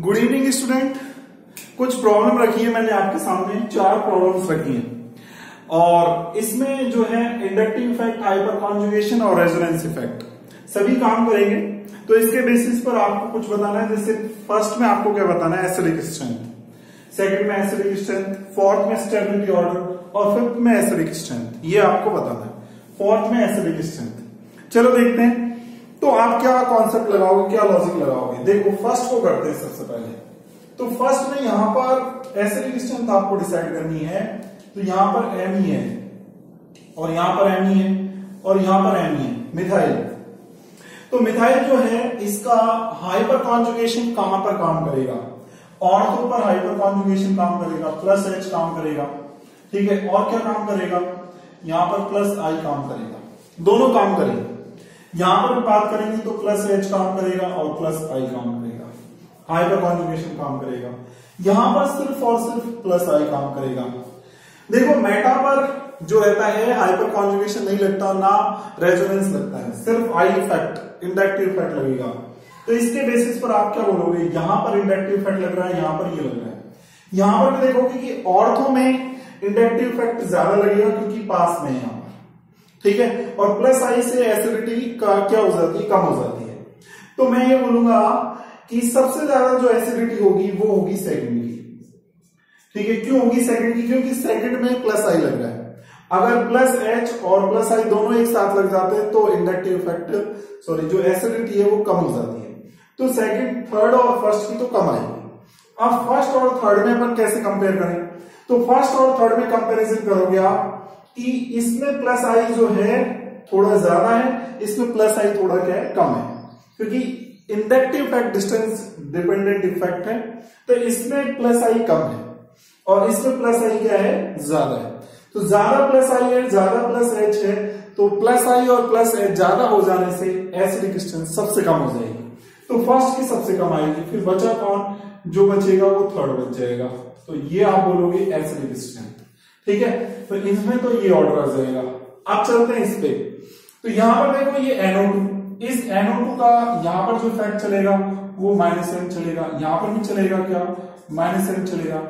Good evening student कुछ problem रखी है मैंने आपके सामने, चार प्रॉब्लम्स रखी हैं। और इसमें जो है इंडक्टिव इफ़ेक्ट हाइपर कॉन्जुगेशन और रेजोनेंस इफ़ेक्ट सभी काम करेंगे। तो इसके बेसिस पर आपको कुछ बताना है, जैसे फ़र्स्ट में आपको क्या बताना है? एसिडिक स्ट्रेंथ सेकंड में एसिडिक स्ट्रेंथ फोर्थ में स्टेबिलिटी ऑर्डर और फिफ्थ में एसिडिक स्ट्रेंथ ये आपको बताना है। फोर्थ में एसिडिक स्ट्रेंथ चलो देखते हैं। तो आप क्या कॉन्सेप्ट लगाओगे, क्या लॉजिक लगाओगे? देखो फ़र्स्ट को करते हैं सबसे पहले। तो फ़र्स्ट में यहाँ पर ऐसे स्ट्रेंथ आपको डिसाइड करनी है। तो यहाँ पर एम ही है। और यहाँ पर एम ही है। और यहाँ पर एम ही है। मिथाइल तो मिथाइल जो है, इसका हाइपर कॉन्जुगेशन कहाँ पर काम करेगा? ऑर्थो पर हाइपर कॉन्जुगेशन काम करेगा। प्लस एच काम करेगा। ठीक है? और क्या काम करेगा? यहाँ पर प्लस आई काम करेगा। दोनों काम करेंगे। यहाँ पर बात करेंगे तो प्लस एच काम करेगा और प्लस आई काम करेगा। हाइपर कॉन्जुगेशन काम करेगा। यहाँ पर सिर्फ़ और सिर्फ़ प्लस आई काम करेगा। देखो मेटा पर जो रहता है हाइपर कॉन्जुगेशन नहीं लगता, ना रेजोनेंस लगता है। सिर्फ़ आई इफ़ेक्ट इंडक्टिव इफ़ेक्ट लगेगा। तो इसके बेसिस पर आप क्या बोलोगे? यहाँ पर इंडक्टिव इफ़ेक्ट लग रहा है, यहाँ पर ये यह लग रहा है। यहाँ पर भी देखोगे कि ऑर्थो में इंडक्टिव इफ़ेक्ट ज़्यादा लगेगा क्योंकि पास में है ठीक है? और प्लस आई से एसिडिटी का क्या हो जाती है? कम हो जाती है। तो मैं ये बोलूँगा कि सबसे ज़्यादा जो एसिडिटी होगी, वो होगी सेकंड की। ठीक है? क्यों होगी सेकंड की? क्योंकि सेकंड में प्लस आई लग रहा है। अगर प्लस एच और प्लस आई दोनों एक साथ लग जाते हैं तो इंडक्टिव इफ़ेक्ट सॉरी जो एसिडिटी है, वो कम हो जाती है। तो सेकंड थर्ड और फ़र्स्ट की तो कम आएगी। अब फ़र्स्ट और थर्ड में अपन कैसे कंपेयर करें? तो फ़र्स्ट और थर्ड में कंपेरिजन करोगे आप। कि इसमें प्लस आई जो है थोड़ा ज़्यादा है, इसमें प्लस आई थोड़ा क्या है, कम है। क्योंकि inductive effect distance dependent effect है तो इसमें प्लस आई कम है और इसमें प्लस आई क्या है, ज़्यादा है। तो ज़्यादा प्लस आई है, ज़्यादा प्लस एच है तो प्लस आई और प्लस एच ज़्यादा हो जाने से एसिडिक डिस्टेंस सबसे कम हो जाएगी। तो फ़र्स्ट की सबसे कम आएगी, फिर बचा कौन? जो बचेगा वो थर्ड बच जाएगा। तो ये आप बोलोगे एसिडिक डिस्टेंस ठीक है? तो इसमें तो ये ऑर्डर आ जाएगा। अब चलते हैं इस पे। तो यहाँ पर देखो ये NO2 इस NO2 का यहाँ पर जो इफ़ेक्ट चलेगा, वो माइनस एम चलेगा। यहाँ पर भी चलेगा क्या? माइनस एम चलेगा।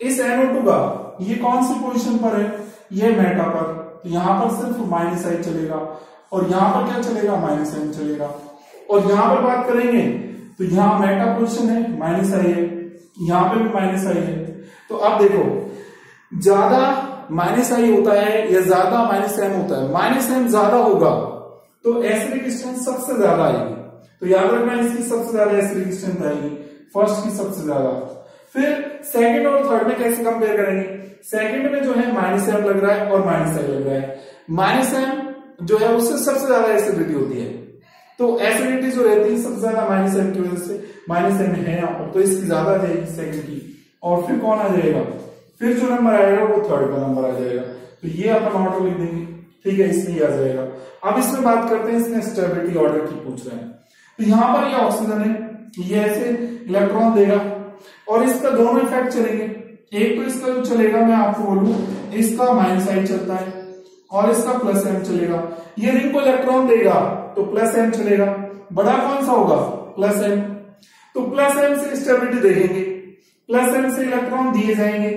इस NO2 का ये कौन सी पोजिशन पर है? ये मेटा पर। तो यहाँ पर सिर्फ़ माइनस आई चलेगा। और यहाँ पर क्या चलेगा? माइनस एम चलेगा। और यहाँ पर बात करेंगे तो यहाँ मेटा पोजिशन है माइनस आई है। यहाँ पर भी माइनस आई है। तो अब देखो ज़्यादा माइनस आई होता है या ज़्यादा माइनस एम होता है? माइनस एम ज़्यादा होगा तो एसिडिक स्ट्रेंथ सबसे ज़्यादा आएगी। तो याद रखना, इसकी सबसे ज़्यादा एसिडिक स्ट्रेंथ आएगी। फ़र्स्ट की सबसे ज़्यादा। फिर सेकंड और थर्ड में कैसे कंपेयर करेंगे? सेकंड में जो है माइनस एम लग रहा है और माइनस एम लग रहा है। माइनस एम जो है, उससे सबसे ज़्यादा एसिडिटी होती है। तो एसिडिटी जो रहती है, सबसे ज़्यादा माइनस एम की वजह से माइनस एम है पर। तो इसकी ज़्यादा जाएगी सेकंड की। और फिर कौन आ जाएगा? फिर जो नंबर आएगा वो थर्ड का नंबर आ जाएगा। तो ये अपन ऑर्डर लिख देंगे। ठीक है, इसमें आ जाएगा। अब इसमें बात करते हैं, इसमें स्टेबिलिटी ऑर्डर की पूछ रहे हैं। तो यहाँ पर ये ऑक्सीजन है, ये ऐसे इलेक्ट्रॉन देगा और इसका दोनों इफ़ेक्ट चलेंगे। एक तो इसका जो चलेगा, मैं आपको बोलू, इसका माइनस साइड चलता है और इसका प्लस एम चलेगा। ये रिंग को इलेक्ट्रॉन देगा तो प्लस एम चलेगा। बड़ा कौन सा होगा? प्लस एम तो प्लस एम से स्टेबिलिटी देखेंगे। प्लस एम से इलेक्ट्रॉन दिए जाएँगे।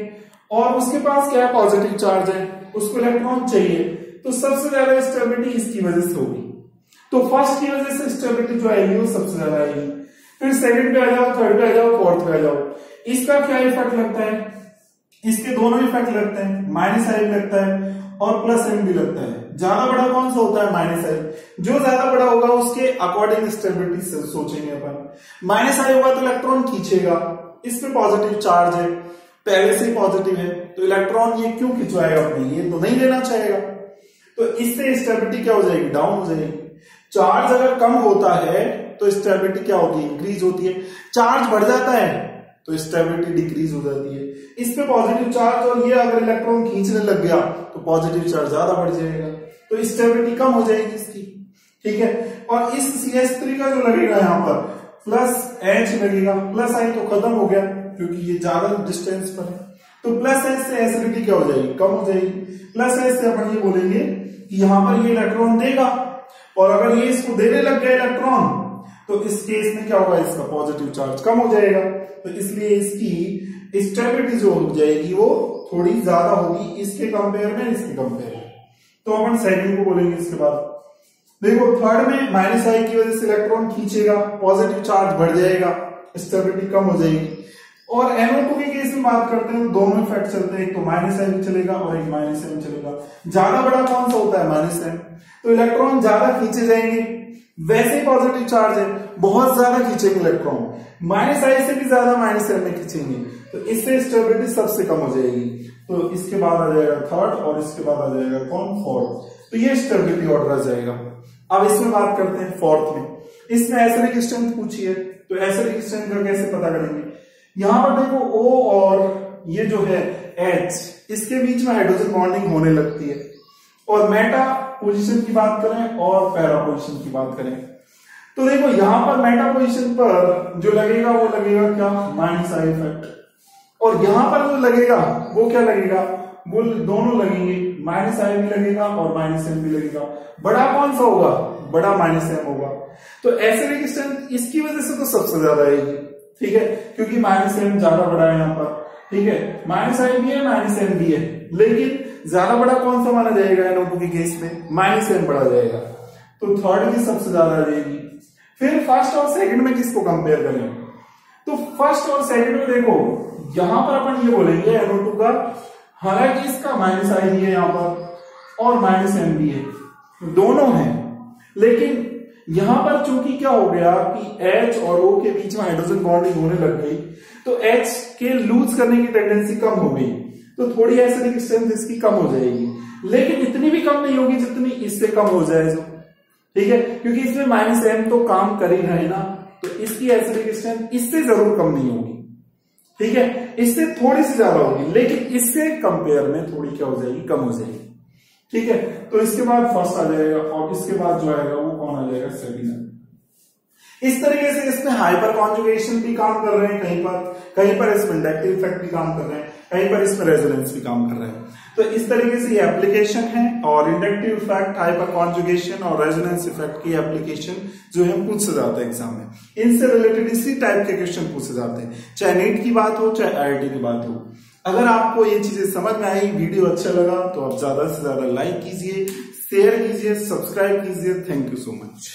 और उसके पास क्या पॉजिटिव चार्ज है? उसको इलेक्ट्रॉन चाहिए। तो सबसे ज़्यादा स्टेबिलिटी इसकी वजह से होगी। तो फ़र्स्ट की वजह से स्टेबिलिटी जो आएगी वो सबसे ज़्यादा आएगी। फिर सेकंड पे आ जाओ थर्ड पे आ जाओ फोर्थ पे आ जाओ। इसका क्या इफ़ेक्ट लगता है? इसके दोनों इफ़ेक्ट लगते हैं। माइनस आई लगता है और प्लस एम भी लगता है। ज़्यादा बड़ा कौन सा होता है? माइनस आई जो ज़्यादा बड़ा होगा, उसके अकॉर्डिंग स्टेबिलिटी सोचेंगे अपन। माइनस आई होगा तो इलेक्ट्रॉन खींचेगा। इसमें पॉजिटिव चार्ज है। पहले से पॉजिटिव है तो इलेक्ट्रॉन ये क्यों खिंचवाएगा अपने? ये तो नहीं लेना चाहेगा। तो इससे स्टेबिलिटी क्या हो जाएगी? डाउन हो जाएगी। चार्ज अगर कम होता है तो स्टेबिलिटी क्या होती है इंक्रीज होती है। चार्ज बढ़ जाता है तो स्टेबिलिटी डिक्रीज हो जाती है। इस पे पॉजिटिव चार्ज और ये अगर इलेक्ट्रॉन खींचने लग गया तो पॉजिटिव चार्ज ज़्यादा बढ़ जाएगा। तो स्टेबिलिटी कम हो जाएगी इसकी। ठीक है? और इस सी एस थ्री का जो लगेगा यहाँ पर प्लस एच लगेगा। प्लस आई तो खत्म हो गया। क्योंकि ये ज़्यादा डिस्टेंस पर है। तो प्लस एच से एसिडिटी क्या हो जाएगी? कम हो जाएगी। प्लस एच से अपन ये बोलेंगे कि यहाँ पर ये इलेक्ट्रॉन देगा। और अगर ये इसको देने लग गया इलेक्ट्रॉन तो इस केस में क्या होगा? इसका पॉजिटिव चार्ज कम हो जाएगा। तो इसलिए इसकी स्टेबिलिटी जो हो जाएगी, वो थोड़ी ज़्यादा होगी। इसके कंपेयर में, इसके कंपेयर में। तो अपन सेकंड को बोलेंगे इसके बाद। देखो थर्ड में माइनस आई की वजह से इलेक्ट्रॉन खींचेगा पॉजिटिव चार्ज बढ़ जाएगा स्टेबिलिटी कम हो जाएगी। और NO2 के केस में बात करते हैं तो दोनों इफ़ेक्ट चलते हैं। एक तो माइनस एम चलेगा और एक माइनस एम चलेगा। ज़्यादा बड़ा कौन सा होता है? माइनस एम तो इलेक्ट्रॉन ज़्यादा खींचे जाएँगे। वैसे पॉजिटिव चार्ज है। बहुत ज़्यादा खींचेंगे इलेक्ट्रॉन माइनस आई से भी ज़्यादा माइनस एम में खींचेंगे। तो इससे स्टेबिलिटी सबसे कम हो जाएगी। तो इसके बाद आ जाएगा थर्ड और इसके बाद आ जाएगा कौन? फोर्थ तो ये स्टेबिलिटी ऑर्डर आ जाएगा। अब इसमें बात करते हैं फोर्थ में। इसमें एसिडिक स्ट्रेंथ पूछी है। तो एसिडिक स्ट्रेंथ का कैसे पता करेंगे। यहाँ पर देखो ओ और ये जो है एच इसके बीच में हाइड्रोजन बॉन्डिंग होने लगती है। और मेटा पोजीशन की बात करें और पैरा पोजीशन की बात करें। तो देखो यहाँ पर मेटा पोजीशन पर जो लगेगा, वो लगेगा क्या? माइनस आई इफ़ेक्ट और यहाँ पर जो लगेगा, वो क्या लगेगा? वो दोनों लगेंगे। माइनस आई भी लगेगा और माइनस एम भी लगेगा। बड़ा कौन सा होगा? बड़ा माइनस एम होगा। तो ऐसे स्ट्रेंथ इसकी वजह से तो सबसे ज़्यादा आएगी। ठीक है? क्योंकि माइनस एम ज़्यादा बड़ा है यहाँ पर। ठीक है? माइनस आई भी है माइनस एम भी है। लेकिन ज़्यादा बड़ा कौन सा माना जाएगा एनओटू के केस में? माइनस एम बढ़ा जाएगा। तो थर्ड की सबसे ज़्यादा जाएगी। फिर फ़र्स्ट और सेकंड में किसको कंपेयर करें? तो फ़र्स्ट और सेकंड में देखो, यहाँ पर अपन ये बोलेंगे एनओटू का, हालाँकि इसका माइनस आई भी है यहाँ पर और माइनस एम भी है। दोनों है, लेकिन यहाँ पर चूँकि क्या हो गया कि H और O के बीच में हाइड्रोजन बॉन्डिंग होने लग गई तो H के लूज करने की टेंडेंसी कम हो गई। तो थोड़ी एसिडिक स्ट्रेंथ इसकी कम हो जाएगी। लेकिन इतनी भी कम नहीं होगी जितनी इससे कम हो जाए जो। ठीक है? क्योंकि इसमें माइनस एम तो काम कर ही रहे ना तो इसकी एसिडिक स्ट्रेंथ इससे ज़रूर कम नहीं होगी। ठीक है? इससे थोड़ी सी ज़्यादा होगी, लेकिन इससे कंपेयर में थोड़ी क्या हो जाएगी? कम हो जाएगी। ठीक है? तो इसके बाद फ़र्स्ट आ जाएगा, और इसके बाद जो आएगा वो कौन आ जाएगा? सेकंड इस तरीके से इसमें हाइपर कॉन्जुगेशन भी काम कर रहे हैं कहीं पर। कहीं पर इसमें इंडक्टिव इफ़ेक्ट भी काम कर रहे हैं। कहीं पर इसमें रेजोनेंस भी काम कर रहे हैं। तो इस तरीके से ये एप्लीकेशन है और इंडक्टिव इफ़ेक्ट हाइपर कॉन्जुगेशन और रेजोनेंस इफ़ेक्ट की एप्लीकेशन जो है पूछे जाते हैं एग्ज़ाम में। इनसे रिलेटेड इसी टाइप के क्वेश्चन पूछे जाते हैं। चाहे नीट की बात हो, चाहे आई की बात हो। अगर आपको ये चीज़ें समझ में आई, वीडियो अच्छा लगा तो आप ज़्यादा से ज़्यादा लाइक कीजिए। शेयर कीजिए सब्सक्राइब कीजिए. Thank you so much